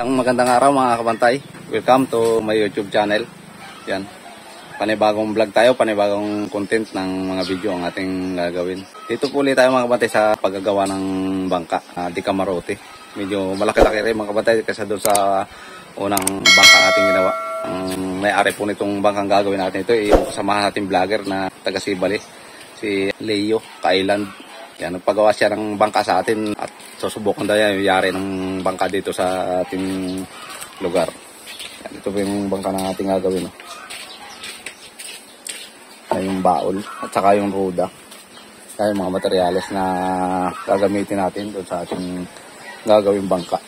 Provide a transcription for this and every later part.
Isang magandang araw mga kabantay. Welcome to my YouTube channel. Yan. Panibagong vlog tayo, panibagong content ng mga video ang ating gagawin. Dito po ulit tayo mga kabantay sa paggagawa ng bangka, uh, di kamarote. Medyo malaki-laki rin mga kabantay kasi doon sa unang bangka ating ginawa. Ang may-ari po nitong bangkang gagawin natin ito, yung kasamahan natin vlogger na taga Sibali, si Leo Kailand. Yan, nagpagawa siya ng bangka sa atin at susubukan daw yan yung yari ng bangka dito sa ating lugar. Yan, ito po yung bangka na ating gagawin. No? Yan yung baol at saka yung ruda. Yan yung mga materyales na gagamitin natin doon sa ating gagawin bangka.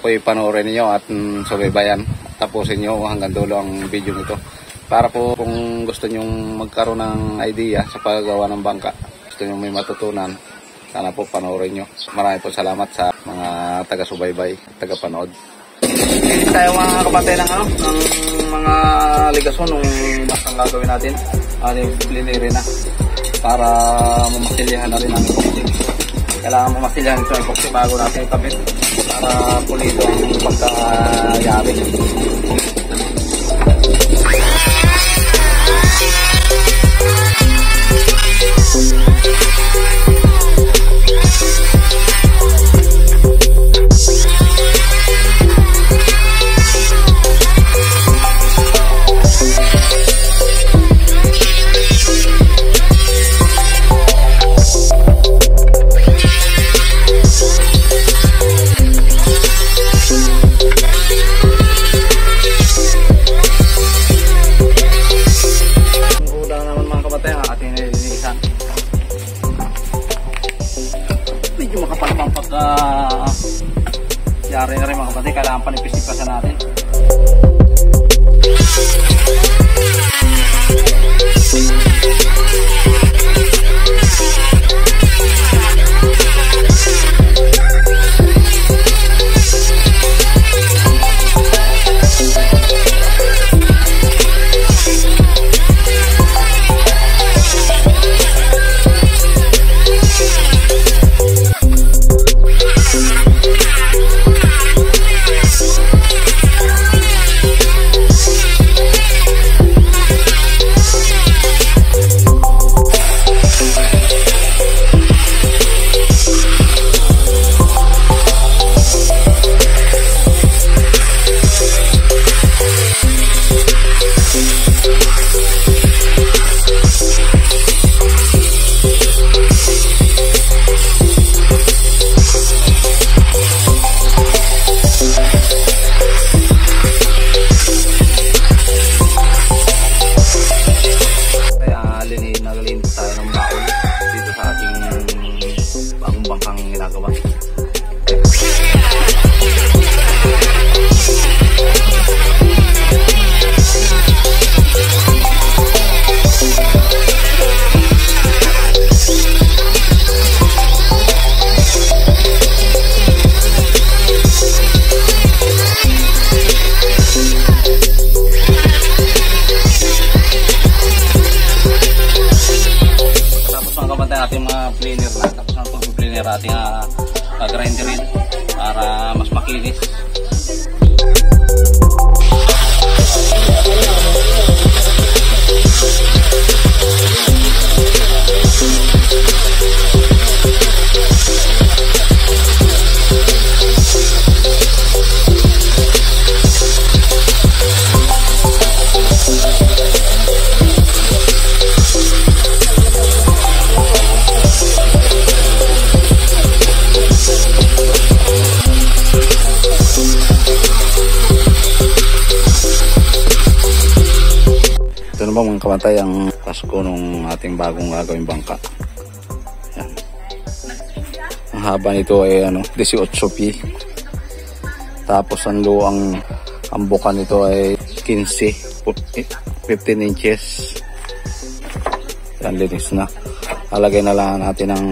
Sana po ipanoorin niyo at mm, subaybayan. Tapusin niyo hanggang dulo ang video nito. Para po kung gusto niyo magkaroon ng idea sa paggawa ng bangka, gusto niyo may matutunan, sana po panoorin niyo. Marami po salamat sa mga taga-subaybay, taga-panood. Hindi tayo mga kapatay ng ano, ng mga ligason nung bangkang gagawin natin. Ano linirin na para mamasilihan na rin ang epoxy. Kailangan mamasilihan ito ang epoxy bago natin ikabit para pulido ang pagkayari. Kulang pagka yari na rin mga kabatay. Kailangan panipis-ipasan natin. Kaya bagong gagawing bangka. Yan. Ang haba nito ay ano, 18 pi. Tapos ang luang ang buka nito ay 15, 15 inches. Yan, linis na. Alagay na lang natin ng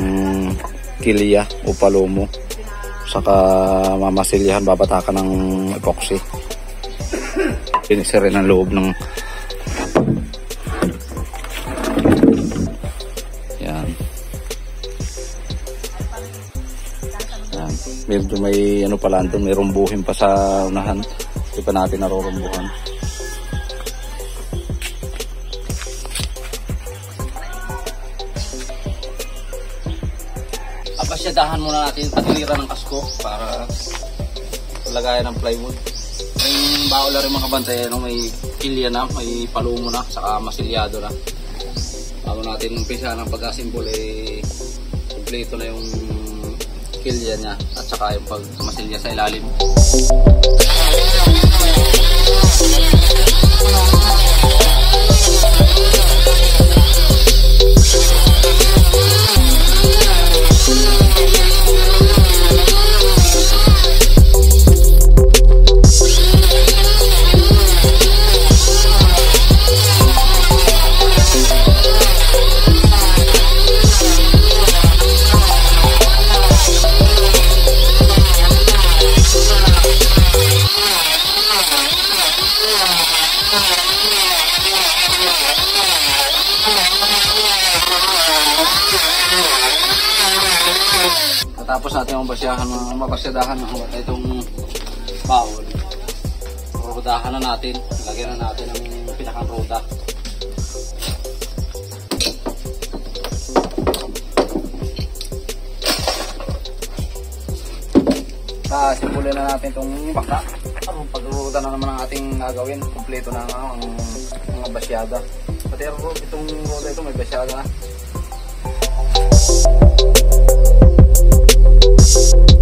kilya o palomo. Saka mamasilyahan, babatakan ng epoxy. Linis rin ang loob ng Medyo may ano pala doon, may rumbuhin pa sa unahan. Hindi pa natin narurumbuhan. Apasyadahan muna natin patiliran ng kasko para lagayan ng plywood. Yung bawal na rin mga bantay, ano, may kilya na, may palumo na, saka masilyado na. Bago natin umpisa ng pag-assemble, eh, kompleto na yung kilya niya at saka yung pagmasilya sa ilalim. Tapos natin ang basyahan, mabasyadahan ng itong bawol. Rodahan na natin. Lagyan na natin ang pinakang roda. Ah, simulan na natin itong baka. Pagruruda na naman ang ating gagawin. Kompleto na nga ang mga basyada. Pati itong roda ito may basyada na. Tapos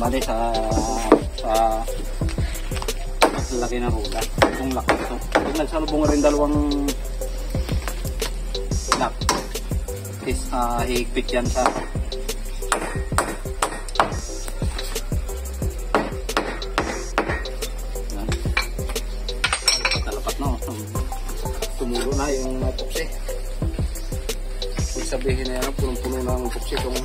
mali sa sa laki ng rula. Itong laki ito. Ito nagsalubong rin dalawang lock. Is uh, higpit yan sa talapat no tumulo na yung uh, pupsi ibig sabihin na yan punong-puno na ang pupsi kung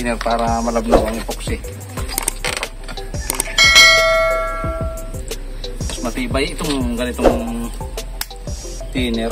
thinner para malabnaw ang epoxy. Mas matibay itong ganitong thinner.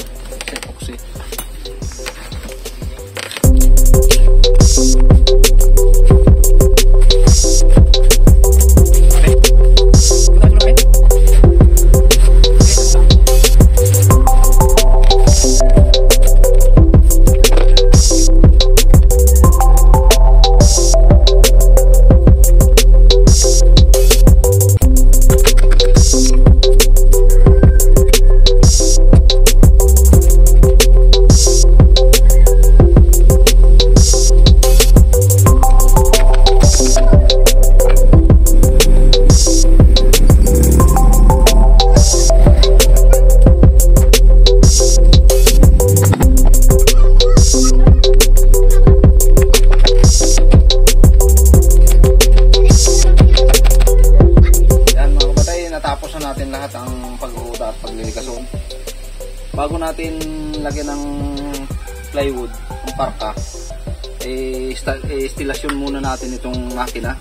Makina.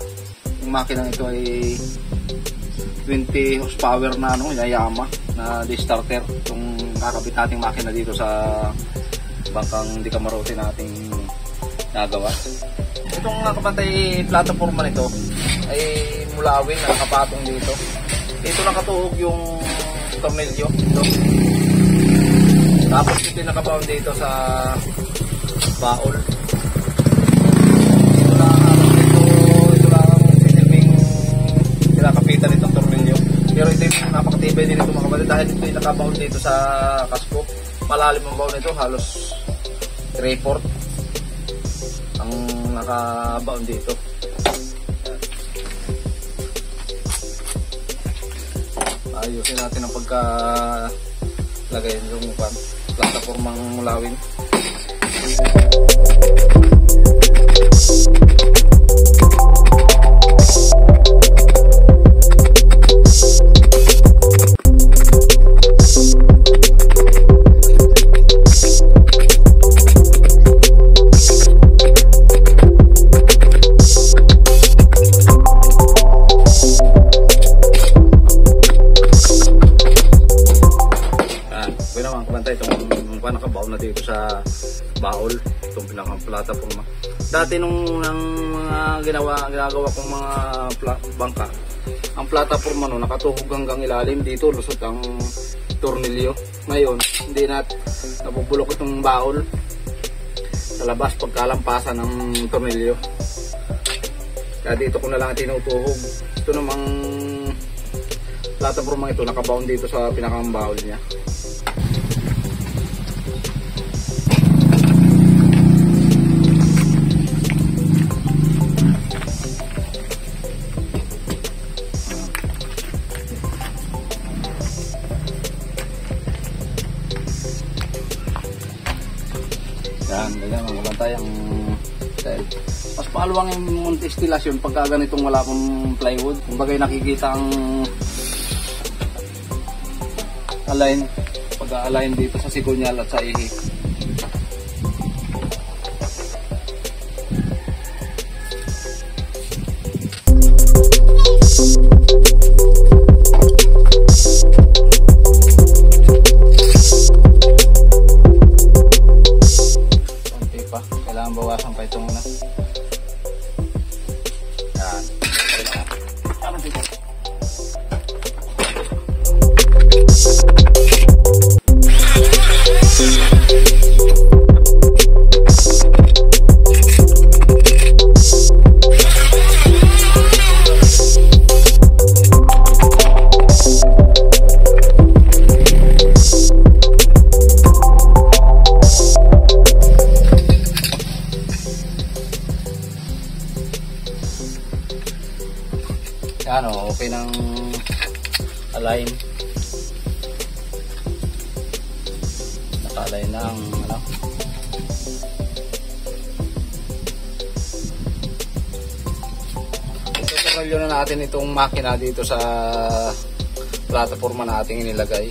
Yung makina ito ay 20 horsepower na ano, Yayama na D-starter. Itong kakabit nating makina dito sa bangkang di kamarote nating nagawa. Itong mga kapatay plataforma nito ay mulawin na nakapatong dito. Dito nakatuhog yung tornilyo. Ito. Tapos ito yung nakabound dito sa baol. Napakatibay din ito mga dahil ito yung nakabound dito sa kasko. Malalim ang bound nito, halos 3-4 ang nakabound dito. Ayusin natin ang pagka lagay yung pan, plataformang kong mga pla- bangka, ang plataforma no, nakatuhog hanggang ilalim dito, lusot ang tornilyo. Ngayon, hindi na nabubulok itong baol sa labas pagkalampasan ng tornilyo. Kaya dito ko na lang tinutuhog. Ito namang plataforma ito nakabound dito sa pinakang baol niya. Mas paluwang yung estilasyon pagka ganitong wala pong plywood. Kumbaga nakikita ang align, pag-align dito sa sikunyal at sa ihi. Makina dito sa plataforma nating inilagay.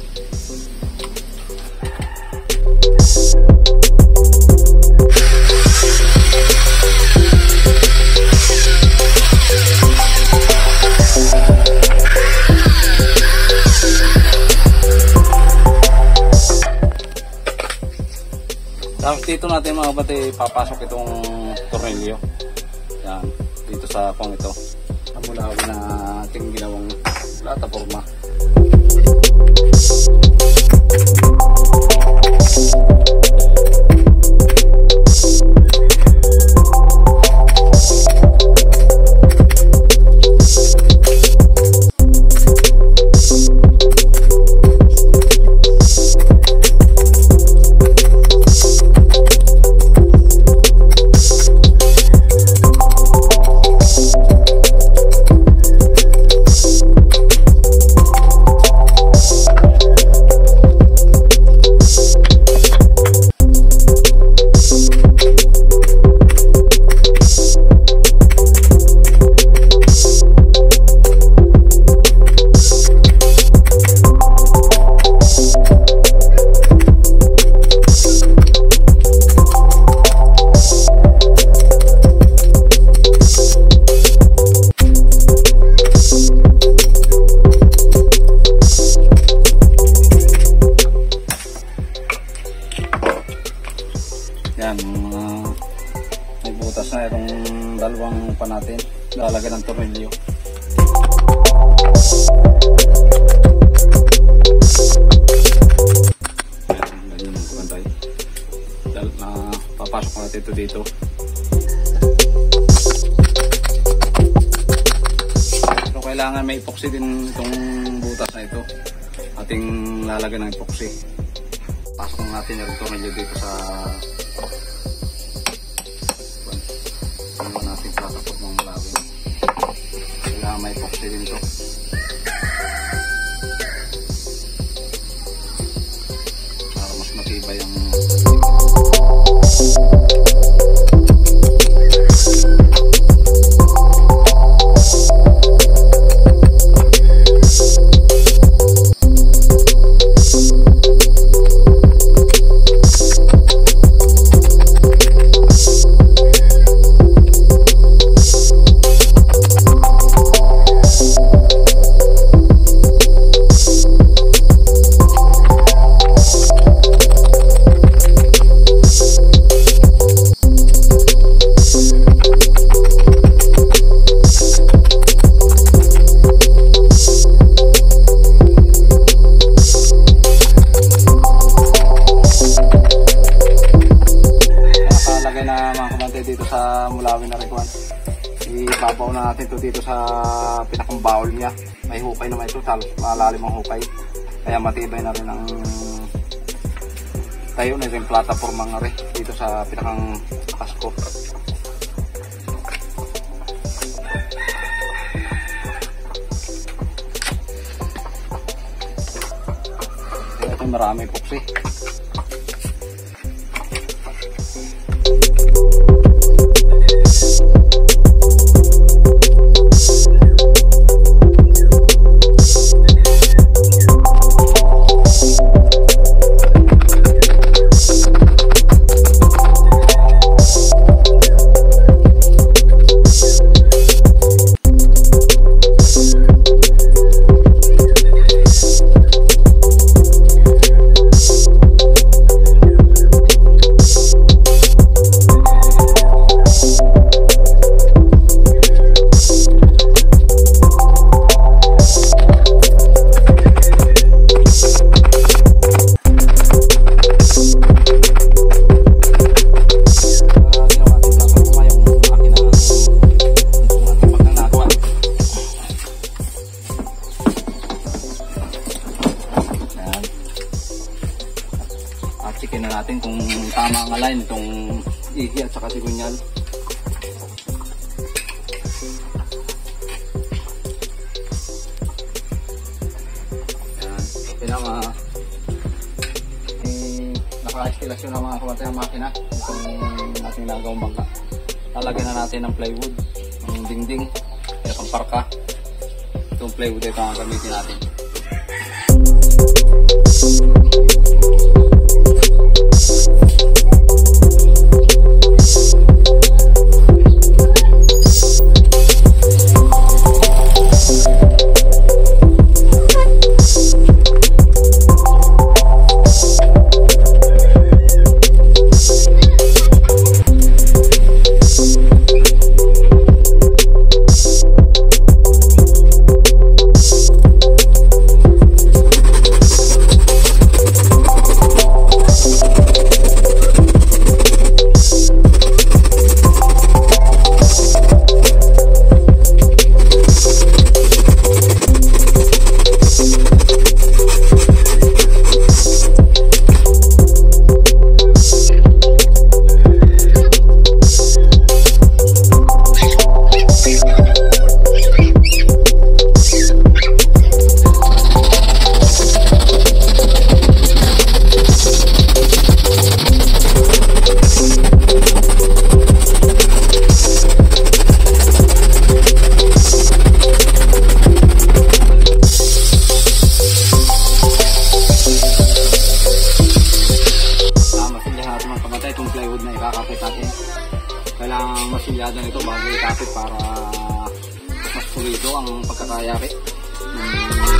Tapos dito natin mga kapatid, papasok itong tornilyo. Yan, dito sa pang ito. Ang mulawin na ating ginawang plataforma. linyada nito bago itapit para mas pulido ang pagkakayari. Hmm.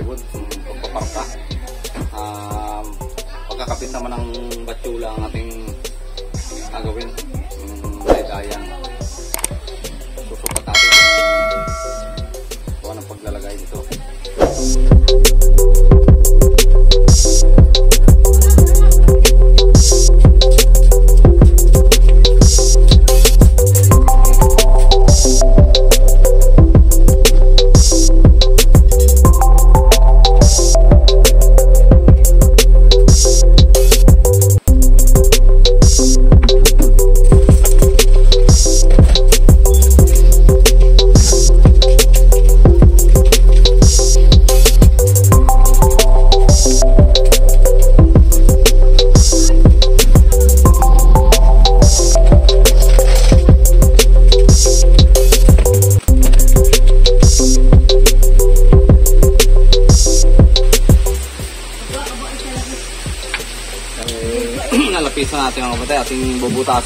Yung pagpaparka. Um, pagkakabit naman ng batsula ang ating gagawin. Yung daydayan.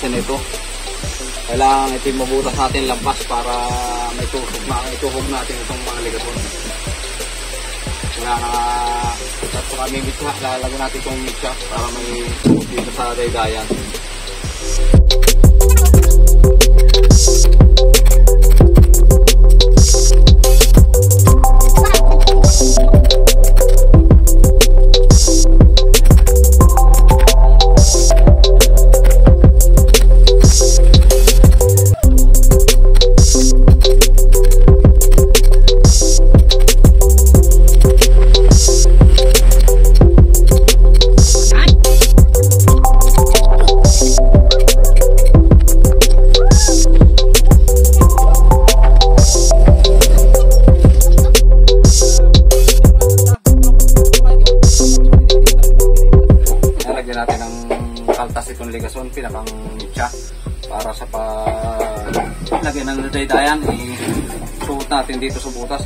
Bubutasin ito. Kailangan ito mabutas natin lampas para may tuhog na, ituhog natin itong mga ligaton. Kaya na, tapos kami mitsa, lalagyan natin itong mitsa para may tuhog dito sa daydayan. Dito sa butas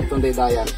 Itong daydayan.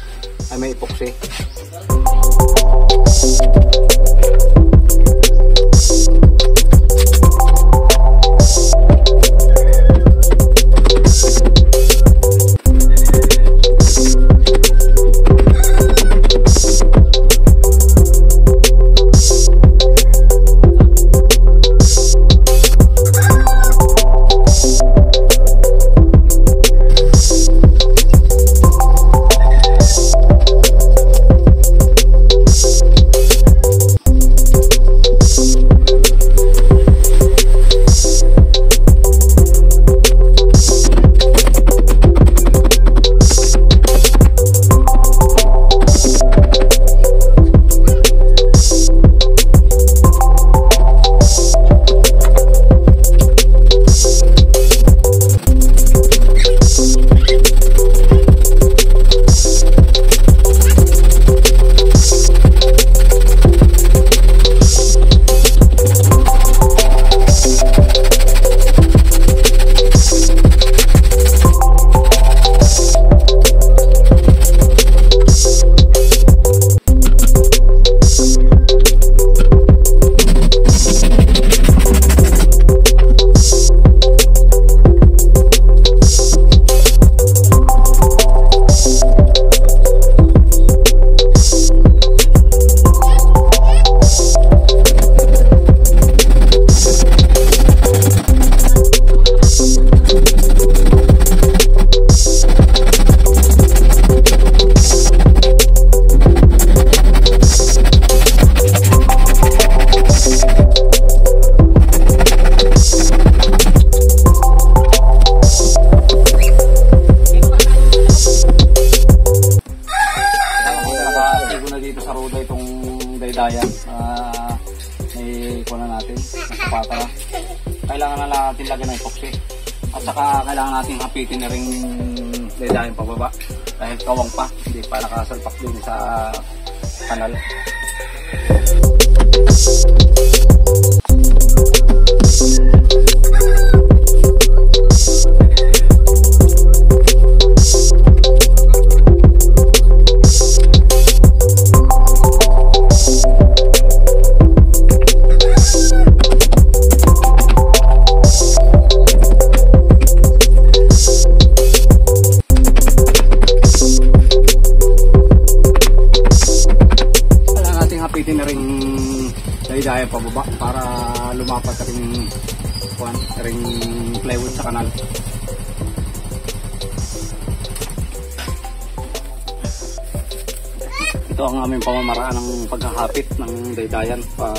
Giant pa.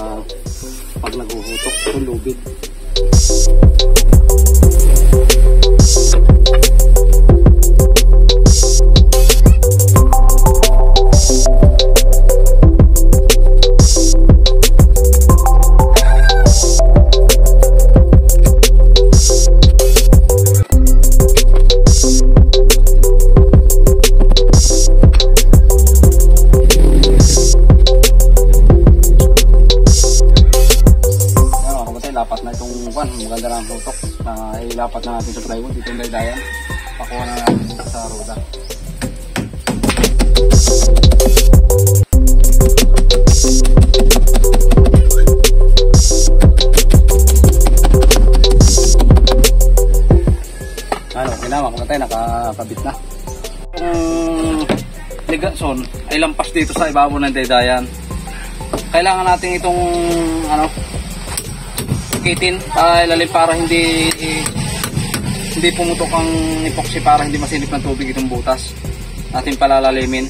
ay lampas dito sa ibabaw ng daydayan. Kailangan natin itong ano kitin para ilalim para hindi hindi pumutok ang epoxy para hindi masilip ng tubig itong butas. Natin palalalimin.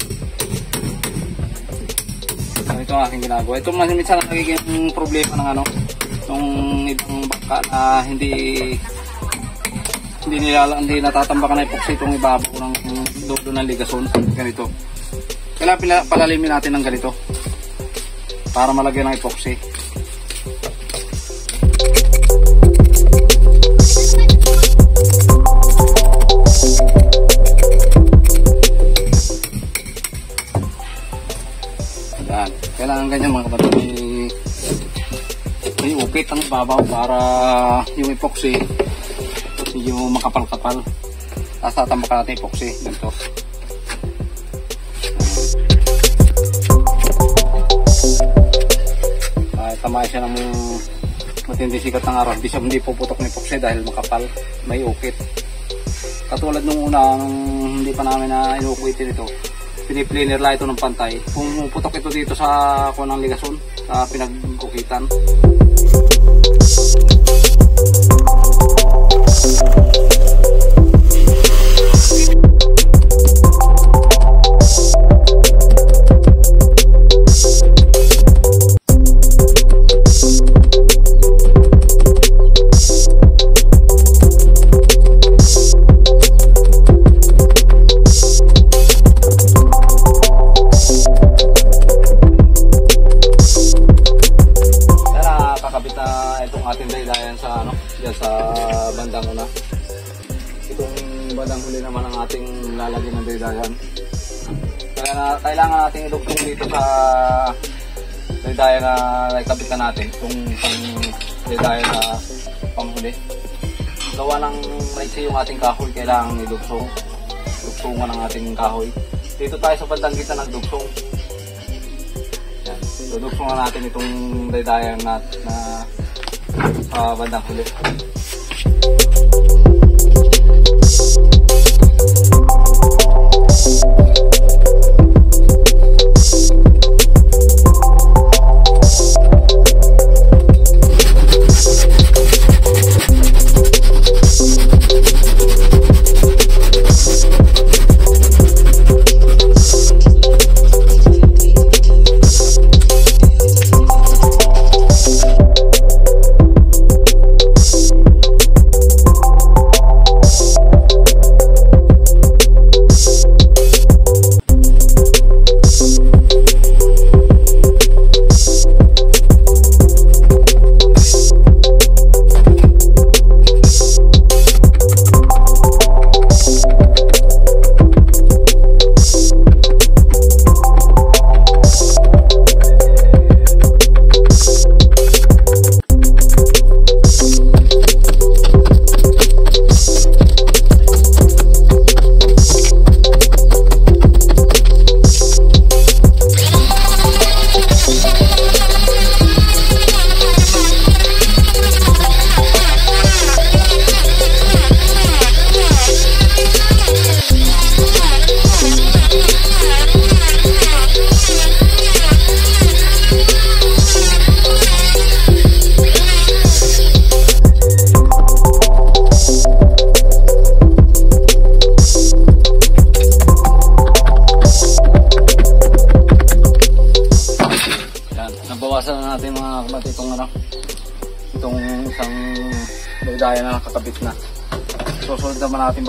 Ito ang aking ginagawa. Ito minsan nagiging problema ng ano ng ibang bangka na hindi hindi nila hindi natatambakan na epoxy itong ibabaw ng dulo ng ligason ganito kailangan palalimin natin ng ganito para malagyan ng epoxy. Ayan. Kailangan ganyan mga kapatid. May, may upit ang babaw para yung epoxy yung makapal-kapal. Tapos tatambak natin epoxy. Ganito. Tamay siya ng matindi sikat ng araw. Siya hindi puputok ng epoxy dahil makapal. May ukit. Katulad nung una, nung hindi pa namin na inukuitin ito, pinipliner lang ito ng pantay. Kung putok ito dito sa kunang ligason, sa pinagkukitan. Yan Kaya kailangan natin ilugtong dito sa daydayan na naikabit na natin. Itong pang daydayan na panghuli. Gawa ng maiksi yung ating kahoy, kailangan ilugtong. Lugtungan ng ating kahoy. Dito tayo sa bandang gitna ng dugtong. Yan. Natin itong daydayan na, na sa bandang huli. Yan,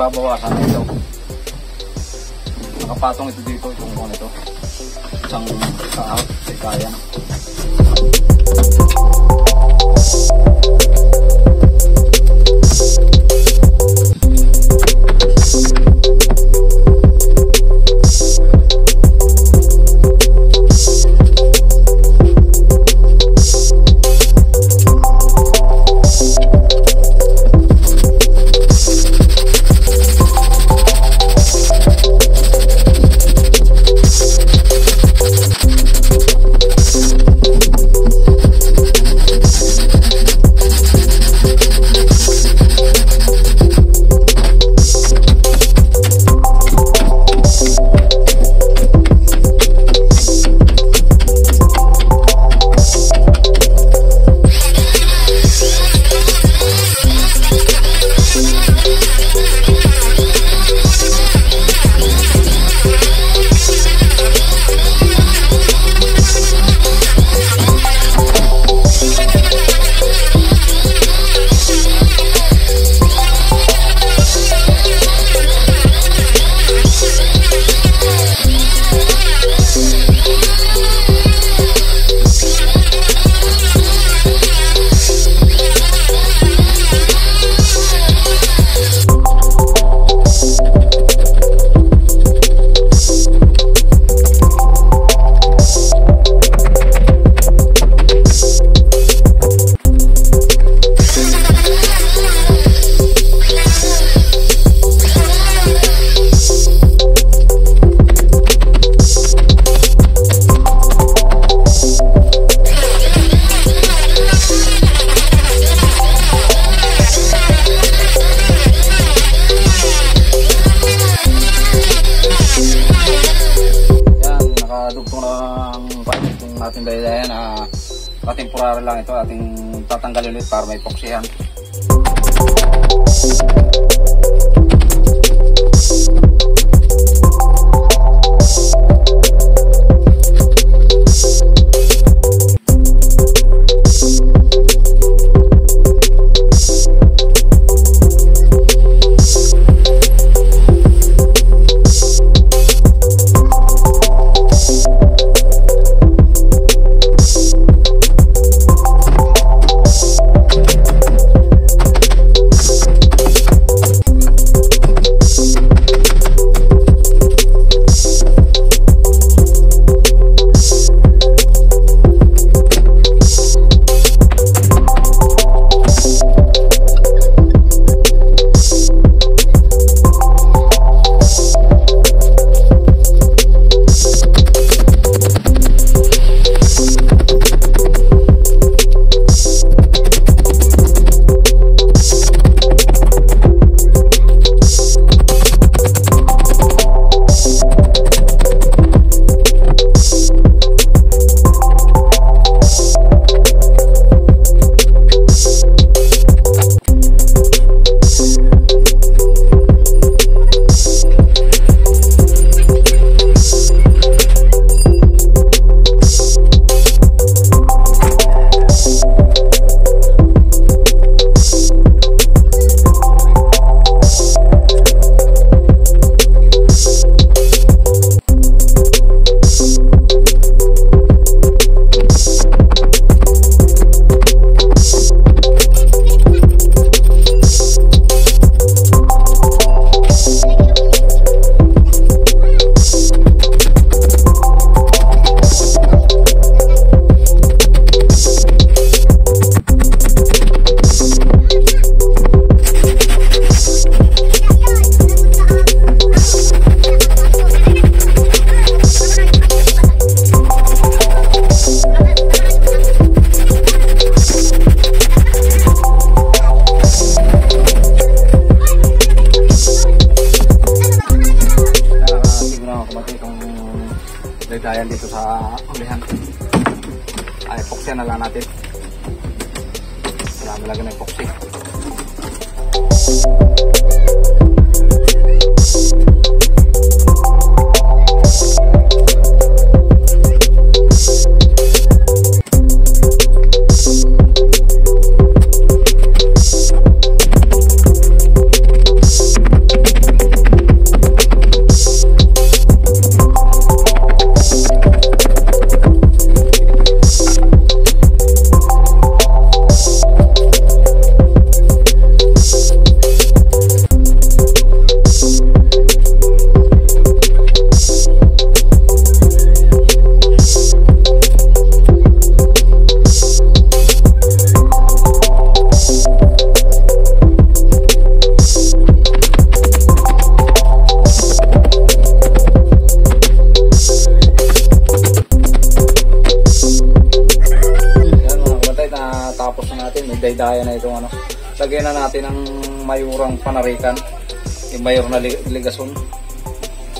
Babawasan ito. Nakapatong ito dito, itong kung ito. Isang sa out, daydayan. Pupuksan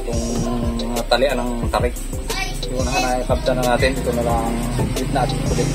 itong talian ng tarik. Yung na nakakabda na natin. Ito na lang gitna at ulit.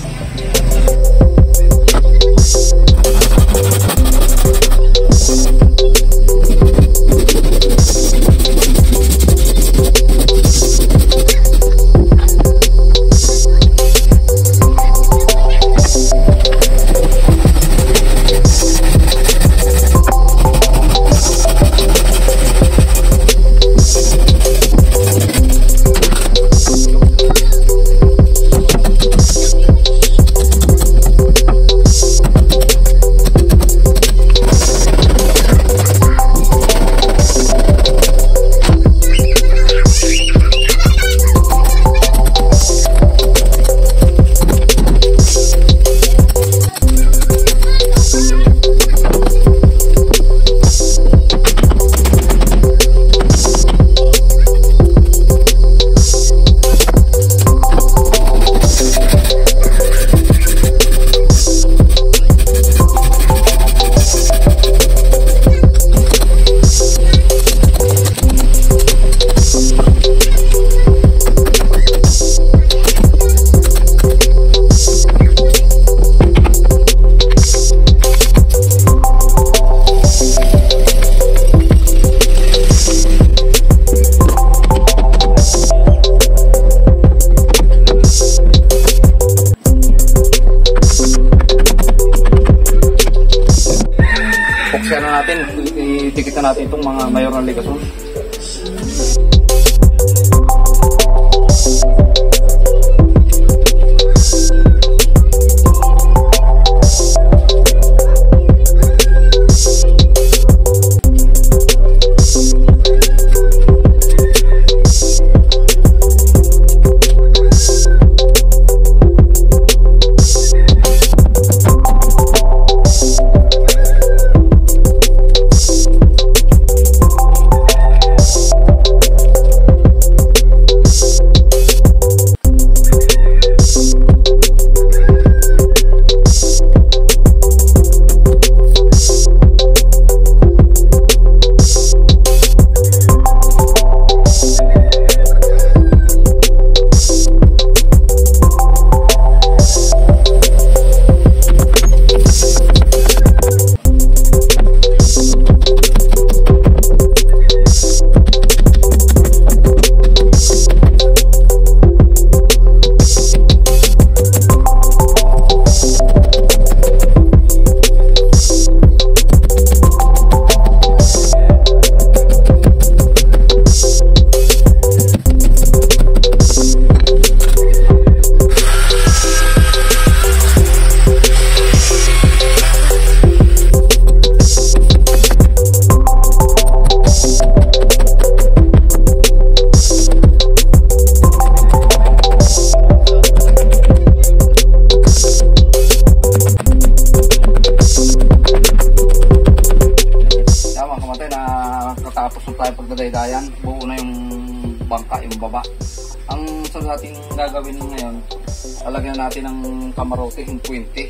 Natin ng kamarote, yung 20.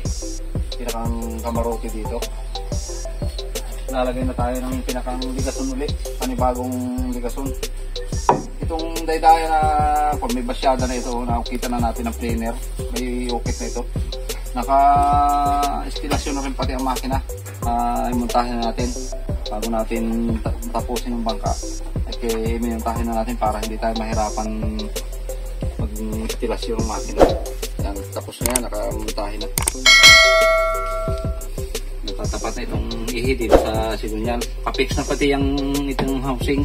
Pinakang kamarote dito. Lalagay na tayo ng pinakang ligason ulit, panibagong ligason. Itong daydayan na, kung may basyada na ito, nakikita na natin ang planer, may ukit na ito. Naka-estilasyon na rin pati ang makina. Uh, imontahin na natin bago natin ta- tapusin yung bangka. At eh, imontahin na natin para hindi tayo mahirapan mag-estilasyon ng makina. Yan, tapos na. Natatapat na itong ihi dito sa sigunyan. Kapix na pati yung itong housing.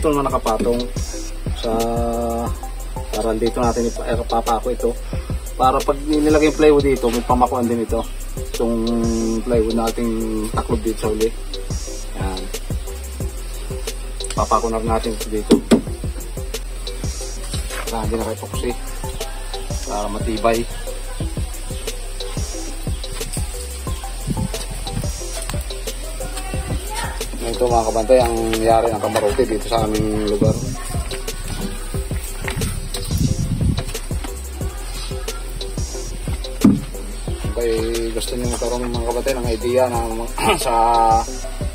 Dito na nakapatong sa parang dito natin ipa- eh, ito. Para pag nilagay yung plywood dito may pamakuan din ito. Itong plywood nating taklob dito sa huli yan. Papako na natin ito dito. Lagi na kay epoxy para matibay ito mga kabantay ang yari ng kamarote dito sa aming lugar. Kay gusto niyo magkaroon ng mga kabantay ng idea mga- sa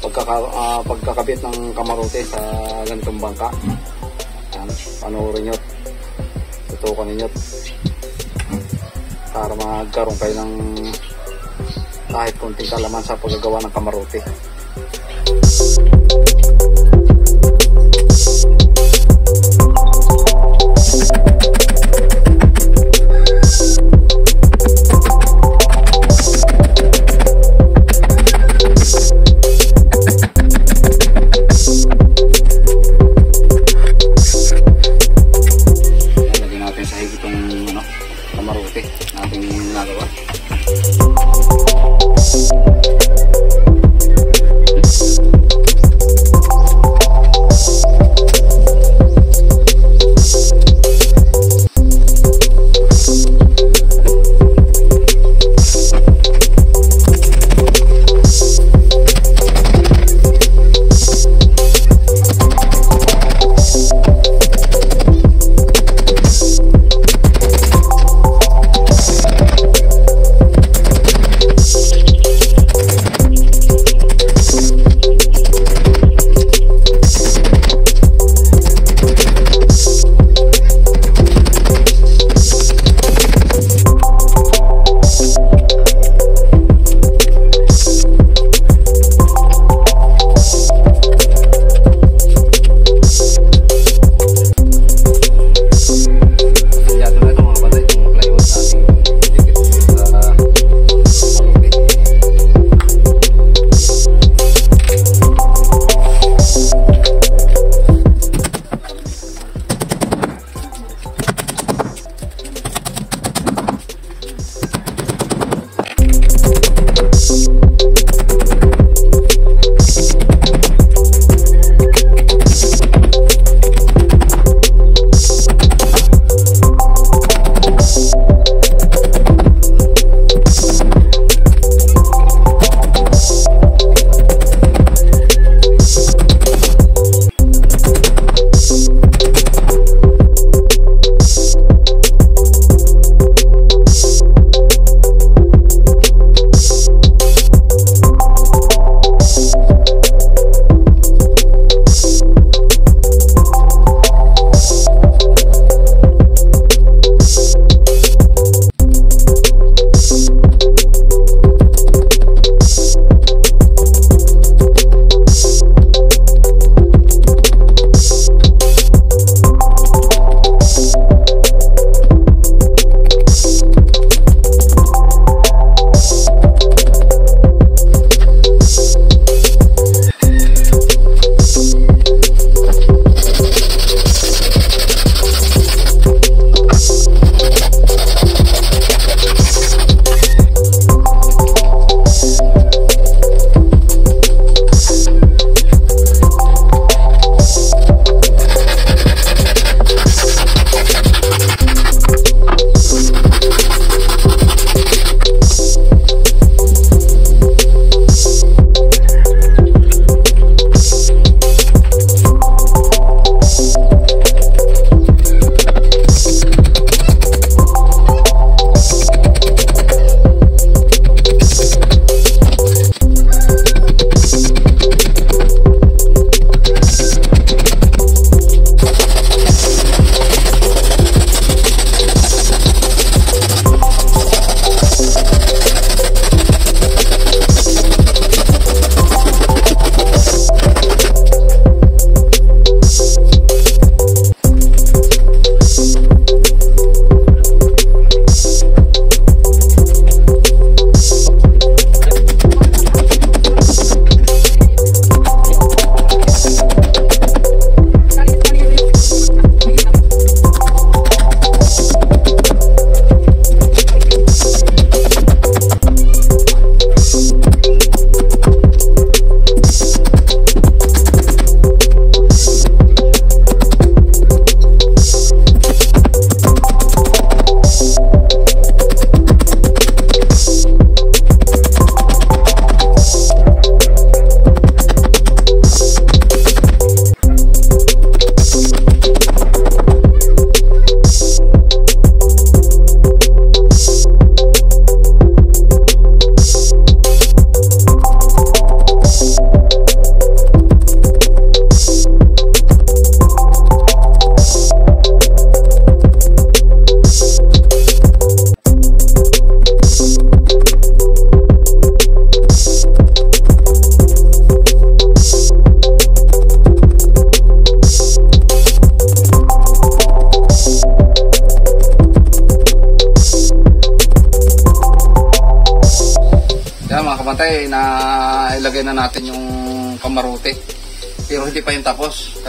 pagkaka, ah, pagkakabit ng kamarote sa ganitong bangka. Yan, panoorin nyo. Tutukan ninyo. Para magkaroon kayo ng kahit konting kalaman sa paggagawa ng kamarote Yan,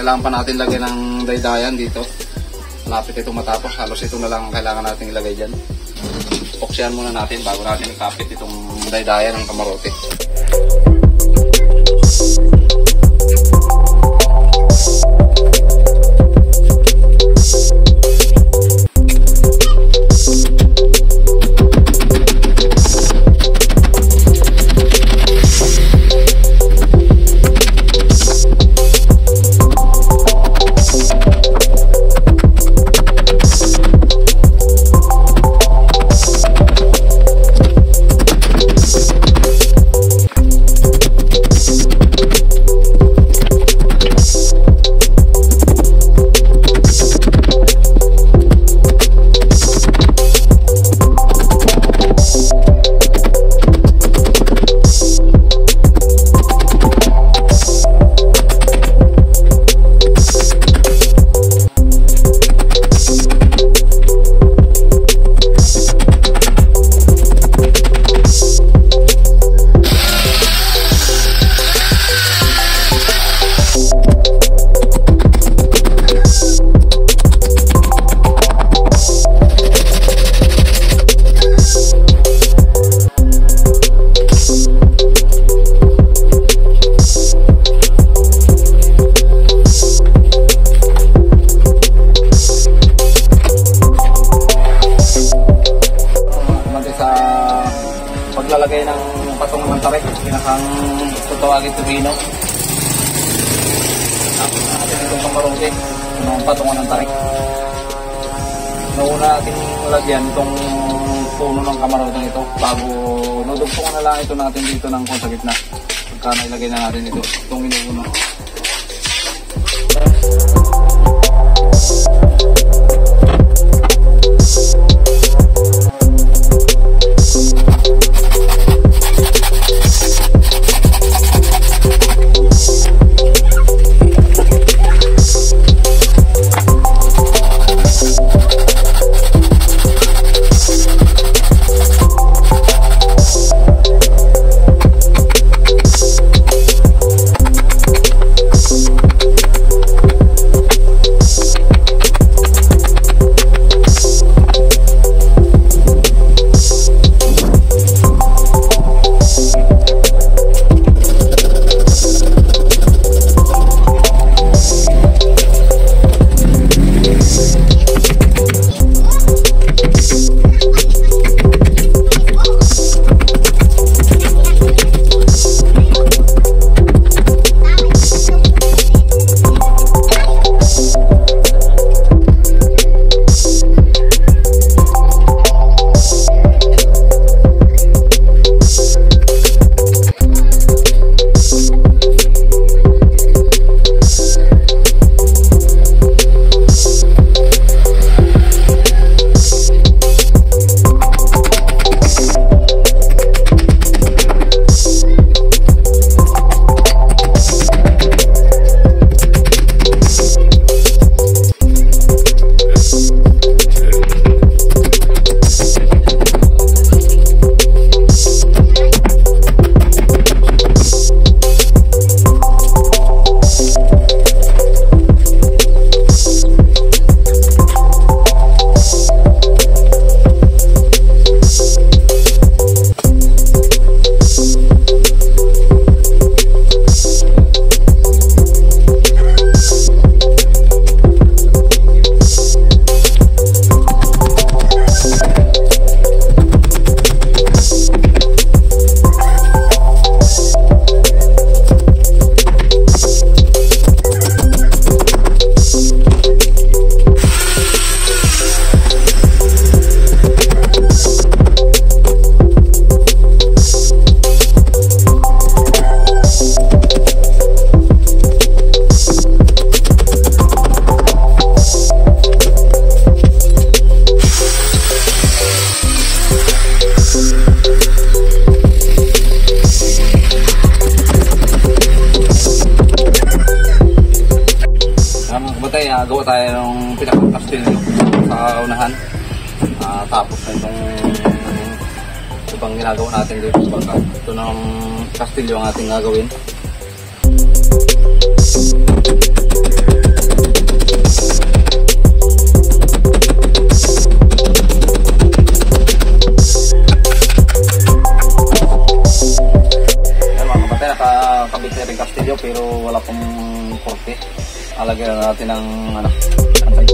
Kailangan pa natin lagyan ng daydayan dito. Malapit ito matapos. Halos ito na lang ang kailangan natin ilagay dyan. Poksyan muna natin bago natin ikapit itong daydayan ng kamarote. Mati lagyan itong puno ng kamarote ito bago nudugtungan na lang ito natin dito ng kung sa gitna. Pagka nailagay na natin ito, itong inuuno. Batay, cocktail yung ating gagawin. tayo pero wala pang korte. Alagyan na natin ng ano, antay.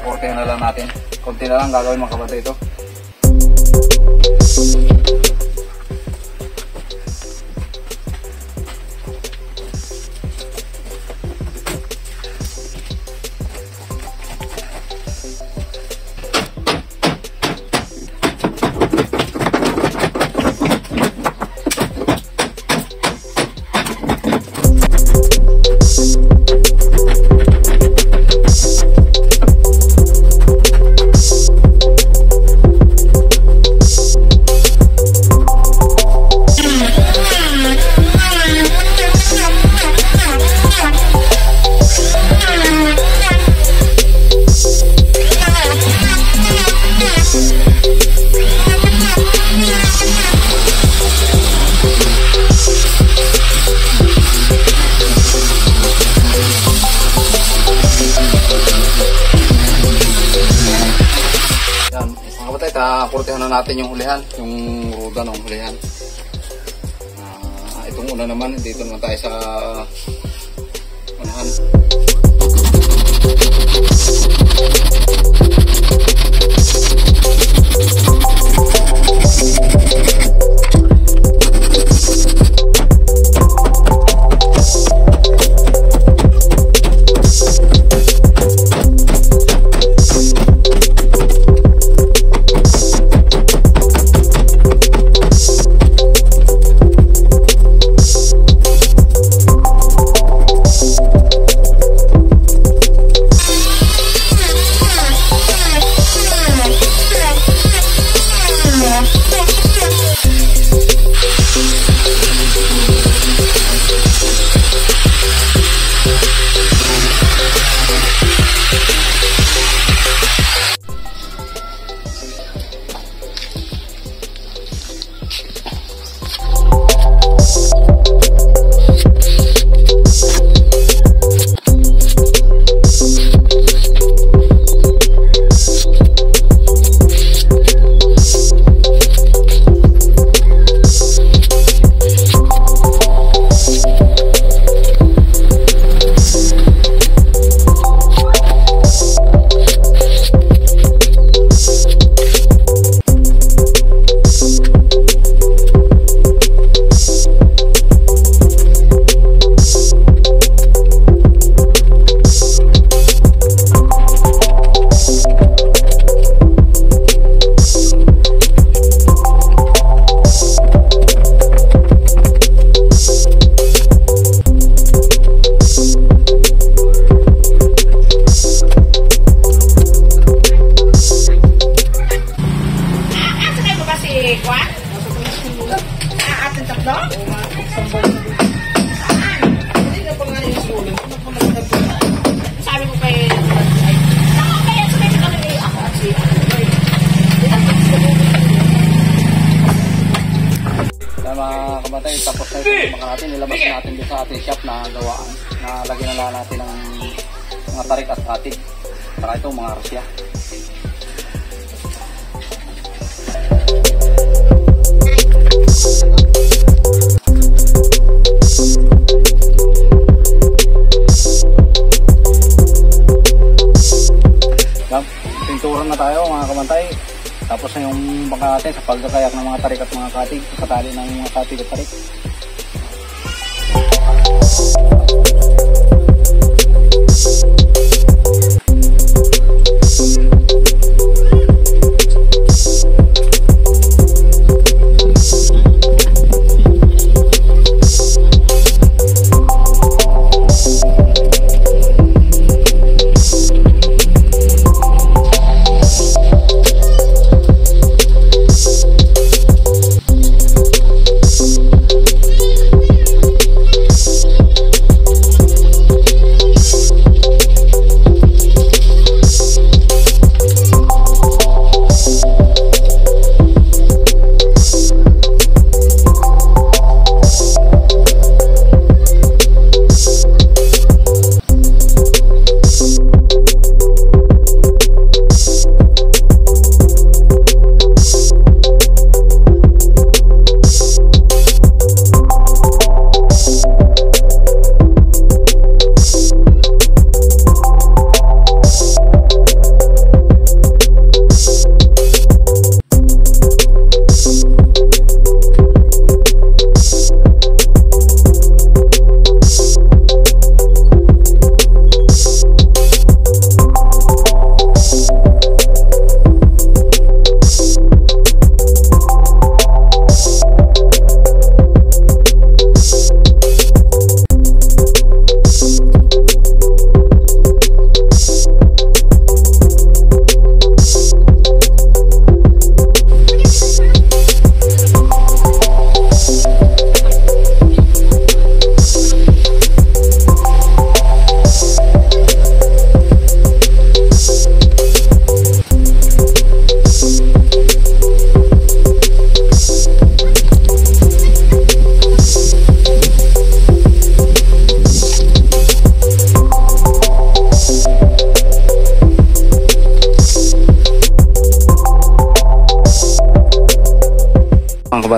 Korte na lang natin. Konti na lang gagawin mga kapatid ito.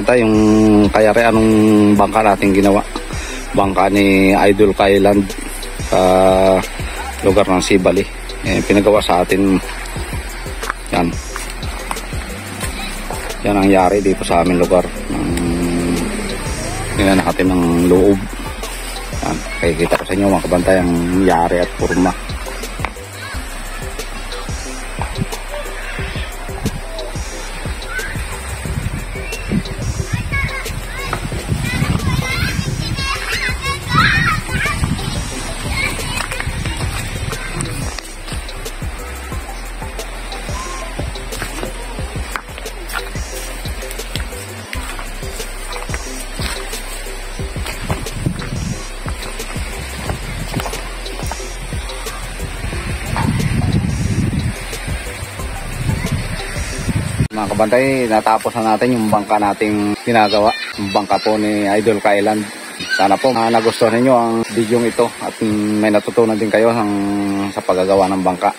Kabantay, yung kayari anong bangka natin ginawa. Bangka ni Idol Kailand sa lugar ng Sibali. Eh, pinagawa sa atin yan. Yan ang yari dito sa aming lugar. Um, yan natin ng loob. Yan. Kaya ko sa inyo mga kabantay ang yari at purma. Mga kabantay, natapos na natin yung bangka nating ginagawa. Yung bangka po ni Idol Kailand. Sana po uh, nagustuhan ninyo ang video ito at may natutunan din kayo ang, sa paggagawa ng bangka.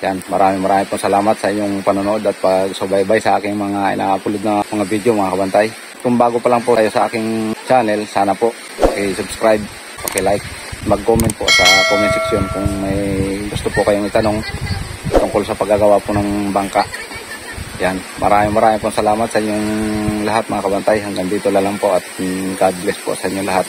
Yan, maraming maraming po salamat sa inyong panonood at pagsubaybay sa aking mga ina-upload na mga video mga kabantay. Kung bago pa lang po kayo sa aking channel, sana po i-subscribe, paki-like, mag-comment po sa comment section kung may gusto po kayong itanong tungkol sa paggagawa po ng bangka. Yan, maraming maraming po salamat sa inyong lahat mga kabantay. Hanggang dito lang po at God bless po sa inyong lahat.